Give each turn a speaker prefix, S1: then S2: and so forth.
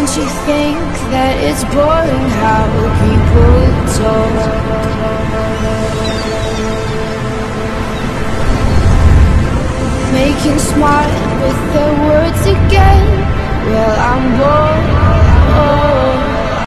S1: Don't you think that it's boring how people talk? Making smart with their words again Well, I'm bored